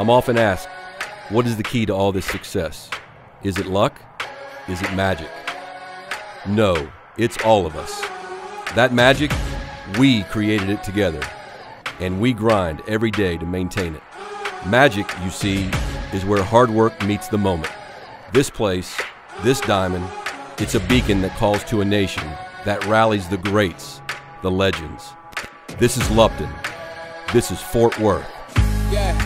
I'm often asked, what is the key to all this success? Is it luck? Is it magic? No, it's all of us. That magic, we created it together, and we grind every day to maintain it. Magic, you see, is where hard work meets the moment. This place, this diamond, it's a beacon that calls to a nation that rallies the greats, the legends. This is Lupton. This is Fort Worth.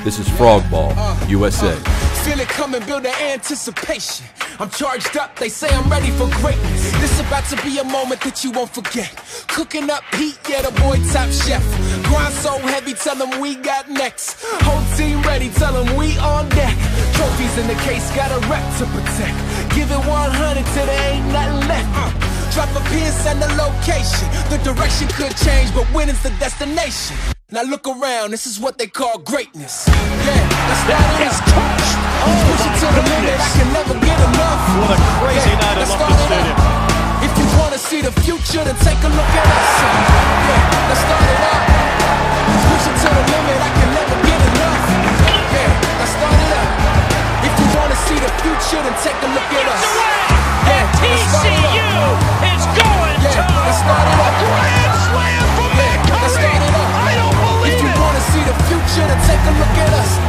This is Frog Ball, USA. Feel it coming, build an anticipation. I'm charged up, they say I'm ready for greatness. This about to be a moment that you won't forget. Cooking up heat, yeah, the boy top chef. Grind so heavy, tell them we got next. Whole team ready, tell them we on deck. Trophies in the case, got a rep to protect. Give it 100 till there ain't nothing left. Uh. Drop and the location. The direction could change, but winning's the destination. Now look around, this is what they call greatness. Yeah, let's start it is up. touched. Let's Oh push it to the limit, I can never get enough. What a crazy Yeah, night at let's Lupton start it Stadium. If you wanna see the future, then take a look at us. Yeah, let's start it up. Push it to the limit, I can never get enough. Yeah, let's start it up. If you wanna see the future, then take a look at us. que lo quieras.